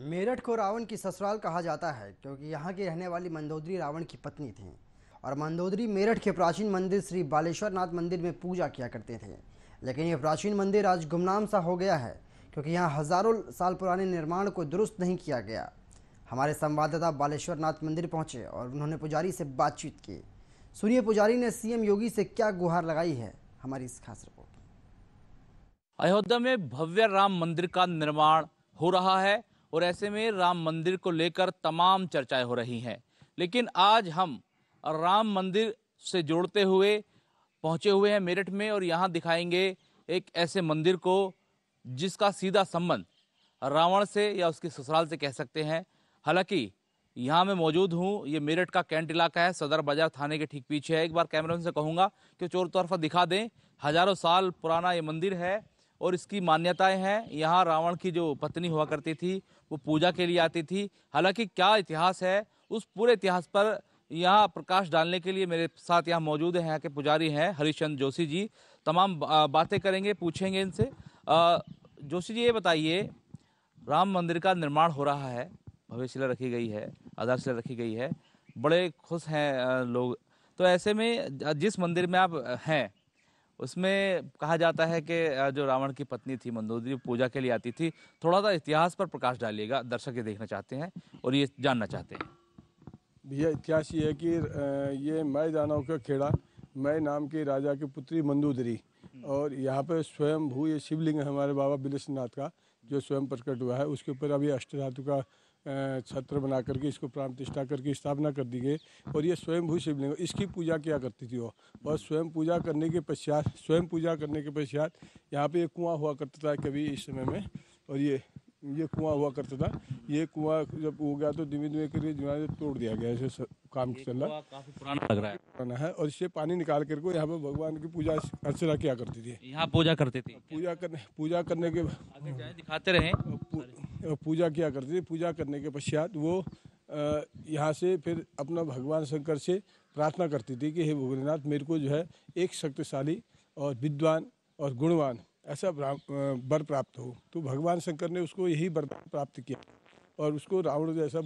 मेरठ को रावण की ससुराल कहा जाता है, क्योंकि यहाँ की रहने वाली मंदोदरी रावण की पत्नी थी। और मंदोदरी मेरठ के प्राचीन मंदिर श्री बालेश्वर नाथ मंदिर में पूजा किया करते थे। लेकिन ये प्राचीन मंदिर आज गुमनाम सा हो गया है, क्योंकि यहाँ हज़ारों साल पुराने निर्माण को दुरुस्त नहीं किया गया। हमारे संवाददाता बालेश्वर नाथ मंदिर पहुँचे और उन्होंने पुजारी से बातचीत की। सुनिए पुजारी ने सीएम योगी से क्या गुहार लगाई है, हमारी इस खास रिपोर्ट। अयोध्या में भव्य राम मंदिर का निर्माण हो रहा है। और ऐसे में राम मंदिर को लेकर तमाम चर्चाएँ हो रही हैं। लेकिन आज हम राम मंदिर से जोड़ते हुए, पहुँचे हुए हैं मेरठ में और यहाँ दिखाएँगे एक ऐसे मंदिर को जिसका सीधा संबंध रावण से या उसके ससुराल से कह सकते हैं। हालाँकि यहाँ मैं मौजूद हूँ, ये मेरठ का कैंट इलाका है, सदर बाज़ार थाने के ठीक पीछे है। एक बार कैमरा से कहूँगा कि चोर तरफा दिखा दें, हज़ारों साल पुराना ये मंदिर है। और इसकी मान्यताएँ हैं। यहाँ रावण की जो पत्नी हुआ करती थी, वो पूजा के लिए आती थी। हालाँकि क्या इतिहास है, उस पूरे इतिहास पर यहाँ प्रकाश डालने के लिए मेरे साथ यहाँ मौजूद हैं, यहाँ के पुजारी हैं हरिश्चंद जोशी जी। तमाम बातें करेंगे, पूछेंगे इनसे। जोशी जी ये बताइए, राम मंदिर का निर्माण हो रहा है भविष्य रखी गई है, आधारशिला रखी गई है, बड़े खुश हैं लोग। तो ऐसे में, जिस मंदिर में आप हैं उसमें कहा जाता है कि जो रावण की पत्नी थी, मंदोदरी पूजा के लिए आती थी। थोड़ा सा इतिहास पर प्रकाश डालिएगा, दर्शक ये देखना चाहते हैं और ये जानना चाहते हैं। भैया, इतिहास ये है कि ये मैं दानव का खेड़ा, मैं नाम के राजा की पुत्री मंदोदरी। और यहाँ पे स्वयं भू ये शिवलिंग है हमारे बाबा बिलेशनाथ का, जो स्वयं प्रकट हुआ है, उसके ऊपर अभी अष्टधातु का छत्र बना करके इसको प्राण प्रतिष्ठा करके स्थापना कर दी गई और ये स्वयं भू शिवलिंग इसकी पूजा किया करती थी वो? और स्वयं पूजा करने के पश्चात स्वयं पूजा करने के पश्चात यहाँ पे एक कुआँ हुआ करता था कभी इस समय में और ये ये कुआँ हुआ करता था। ये कुआँ जब हो गया तो धीमे धीमे करके जो तोड़ दिया गया ऐसे काम चल रहा काफ़ी पुराना लग रहा है। पुराना है और इससे पानी निकाल करके यहाँ पे भगवान की पूजा अर्चना किया करती थी। यहाँ पूजा करती थी। पूजा करने पूजा करने के दिखाते रहे। पूजा किया करते थे। पूजा करने के पश्चात वो यहाँ से फिर अपना भगवान शंकर से प्रार्थना करती थी कि, हे भोलेनाथ, मेरे को जो है एक शक्तिशाली और विद्वान और गुणवान ऐसा वर प्राप्त हो। तो भगवान शंकर ने उसको यही वर प्राप्त किया और उसको रावण जैसा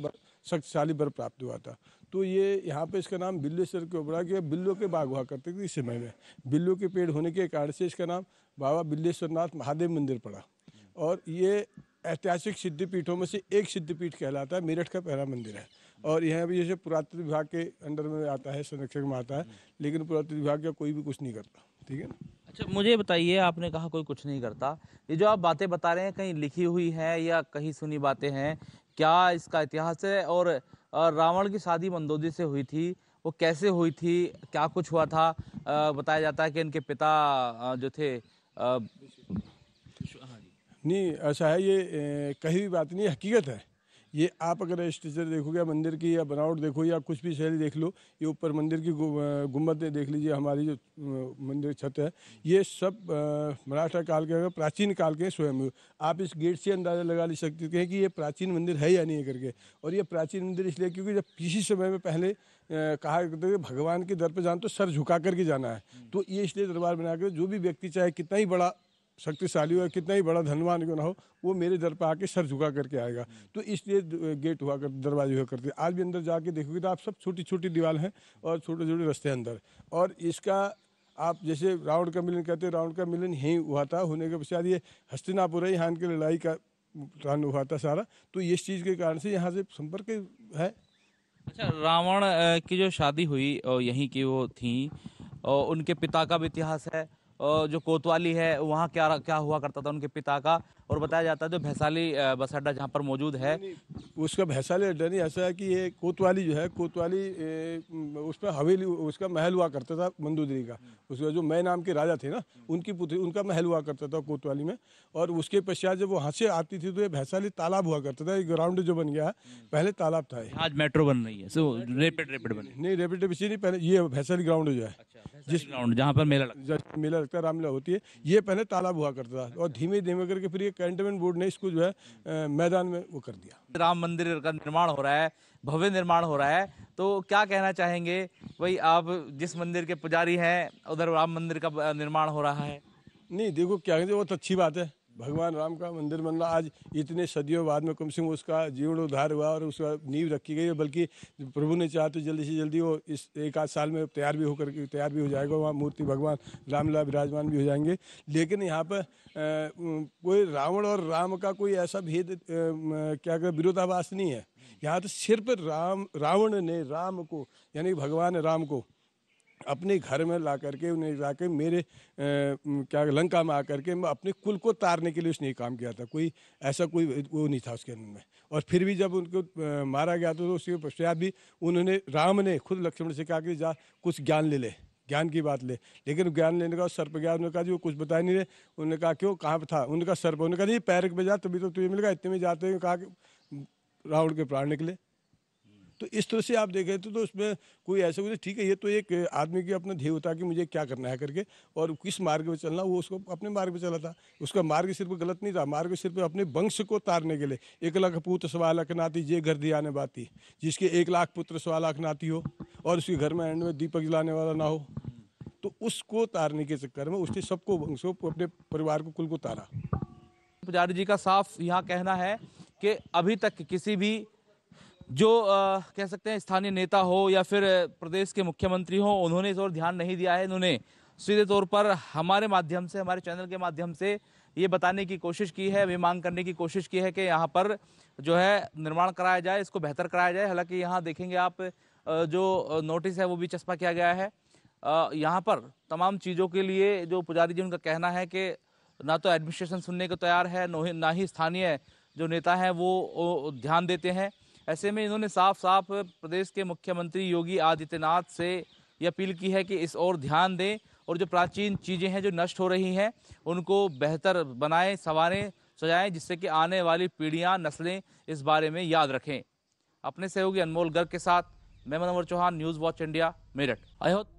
शक्तिशाली वर प्राप्त हुआ था। तो ये यहाँ पे इसका नाम बिल्लेश्वर क्यों पड़ा कि बिल्लो के बाग हुआ करते थे इस समय में। बिल्लो के पेड़ होने के कारण से इसका नाम बाबा बिल्लेश्वर नाथ महादेव मंदिर पड़ा। और ये ऐतिहासिक सिद्धिपीठों में से एक सिद्धिपीठ कहलाता है, मेरठ का पहला मंदिर है। और यहाँ भी जैसे पुरातत्व विभाग के अंडर में आता है, संरक्षक में आता है, लेकिन पुरातत्व विभाग का कोई भी कुछ नहीं करता, ठीक है? ना अच्छा मुझे बताइए, आपने कहा कोई कुछ नहीं करता। ये जो आप बातें बता रहे हैं, कहीं लिखी हुई है या कहीं सुनी बातें हैं, क्या इसका इतिहास है? और रावण की शादी मंदोदी से हुई थी, वो कैसे हुई थी, क्या कुछ हुआ था? बताया जाता है कि इनके पिता जो थे नहीं ऐसा है ये कहीं भी बात नहीं, हकीकत है। ये आप अगर स्ट्रक्चर देखोगे मंदिर की, या बनावट देखो, या कुछ भी शैली देख लो, ये ऊपर मंदिर की गुंबद देख लीजिए, हमारी जो मंदिर छत है, ये सब मराठा काल के, प्राचीन काल के स्वयं आप इस गेट से अंदाज़ा लगा ले सकते हैं कि ये प्राचीन मंदिर है या नहीं करके। और ये प्राचीन मंदिर इसलिए क्योंकि जब किसी समय में पहले कहा करते थे, भगवान के दर पर जाना तो सर झुका करके जाना है। तो ये इसलिए दरबार बना कर जो भी व्यक्ति चाहे कितना ही बड़ा शक्तिशाली हो कितना ही बड़ा धनवान क्यों ना हो, वो मेरे दर पर आके सर झुका करके आएगा। तो इसलिए गेट हुआ कर, दरवाजे हुआ करते आज भी अंदर जाके देखोगे तो आप सब छोटी छोटी दीवार हैं और छोटे छोटे रस्ते अंदर। और इसका आप जैसे रावण का मिलन कहते हैं रावण का मिलन यहीं हुआ था, होने के पश्चात ये हस्तिनापुर है, यहाँ की लड़ाई का प्लान हुआ था सारा। तो इस चीज़ के कारण से यहाँ से संपर्क है। अच्छा रावण की जो शादी हुई यहीं की वो थी और उनके पिता का भी इतिहास है जो कोतवाली है वहाँ क्या क्या हुआ करता था उनके पिता का? और बताया जाता है जो भैसाली बस अड्डा जहाँ पर मौजूद है। उसका भैसाली अड्डा नहीं ऐसा है कि ये कोतवाली जो है कोतवाली उस पर हवेली उसका महल हुआ करता था मंदोदरी का। उसका जो मैं नाम के राजा थे ना उनकी पुत्री उनका महल हुआ करता था कोतवाली में। और उसके पश्चात जब वहाँ से आती थी तो ये भैसाली तालाब हुआ करता था ग्राउंड जो बन गया पहले तालाब था आज मेट्रो बन रही है रेपिड रेपिड बन नहीं रेपिड नहीं पहले ये भैसाली ग्राउंड जो है। अच्छा, जिस ग्राउंड जहाँ पर मेला लगता मेला लगता है रामलीला होती है। ये पहले तालाब हुआ करता था और धीमे धीमे करके फिर ये कैंटनमेंट बोर्ड ने इसको जो है मैदान में वो कर दिया। राम मंदिर का निर्माण हो रहा है भव्य निर्माण हो रहा है तो क्या कहना चाहेंगे? भाई आप जिस मंदिर के पुजारी हैं उधर राम मंदिर का निर्माण हो रहा है। नहीं देखो क्या कहते बहुत अच्छी बात है। भगवान राम का मंदिर बन रहा। आज इतने सदियों बाद में कम से कम उसका जीर्णोद्धार हुआ और उसका नींव रखी गई बल्कि प्रभु ने चाहा तो जल्दी से जल्दी वो इस एक आध साल में तैयार भी होकर के, तैयार भी हो जाएगा। वहाँ मूर्ति भगवान रामला विराजमान भी हो जाएँगे। लेकिन यहाँ पर कोई रावण और राम का कोई ऐसा भेद क्या कहते विरोधाभास नहीं है। यहाँ तो सिर्फ़ राम, रावण ने राम को, यानी भगवान राम को अपने घर में ला करके उन्हें जाके मेरे अ, म, क्या लंका में आकर के मैं अपने कुल को तारने के लिए उसने काम किया था। कोई ऐसा कोई वो नहीं था उसके अंदर में। और फिर भी जब उनको अ, मारा गया तो उसके पश्चात भी उन्होंने राम ने खुद लक्ष्मण से कहा कि जा कुछ ज्ञान ले ले ज्ञान की बात ले। लेकिन ज्ञान लेने का सर्प ज्ञान उन्होंने कहा जी वो कुछ बता नहीं रहे। उन्होंने कहा क्यों कहाँ पर था? उनका सर्प उन्होंने कहा जी पैर पे जा तभी तो तुझे मिलेगा इतने में जाते हुए कहा कि रावण के प्राण निकले। तो इस तरह से आप देखें तो, तो उसमें कोई ऐसा कुछ ठीक है ये तो एक आदमी की अपना ध्येय होता कि मुझे क्या करना है करके और किस मार्ग पे चलना वो उसको अपने मार्ग पे चला था। उसका मार्ग सिर्फ़ गलत नहीं था मार्ग सिर्फ़ अपने वंश को तारने के लिए। एक लाख पुत्र सवा लाख जे घर दिया बाती जिसके एक लाख पुत्र सवा लाख नाती हो और उसके घर में एंड में दीपक जलाने वाला ना हो। तो उसको तारने के चक्कर में उसने सबको वंश अपने परिवार को कुल को तारा। पुजारी जी का साफ़ यहाँ कहना है कि अभी तक किसी भी जो अ, कह सकते हैं स्थानीय नेता हो या फिर प्रदेश के मुख्यमंत्री हो उन्होंने इस ओर ध्यान नहीं दिया है। इन्होंने सीधे तौर पर हमारे माध्यम से हमारे चैनल के माध्यम से ये बताने की कोशिश की है अभी मांग करने की कोशिश की है कि यहाँ पर जो है निर्माण कराया जाए इसको बेहतर कराया जाए। हालाँकि यहाँ देखेंगे आप जो नोटिस है वो भी चस्पा किया गया है। यहाँ पर तमाम चीज़ों के लिए जो पुजारी जी उनका कहना है कि ना तो एडमिनिस्ट्रेशन सुनने को तैयार है ना ही स्थानीय जो नेता हैं वो ध्यान देते हैं। ऐसे में इन्होंने साफ़ साफ़ प्रदेश के मुख्यमंत्री योगी आदित्यनाथ से ये अपील की है कि इस ओर ध्यान दें और जो प्राचीन चीज़ें हैं जो नष्ट हो रही हैं, उनको बेहतर बनाएँ, संवारें, सजाएँ, जिससे कि आने वाली पीढ़ियाँ, नस्लें इस बारे में याद रखें। अपने सहयोगी अनमोल गर्ग के साथ मैं Manowar Chauhan, news watch India, Meerut. I hope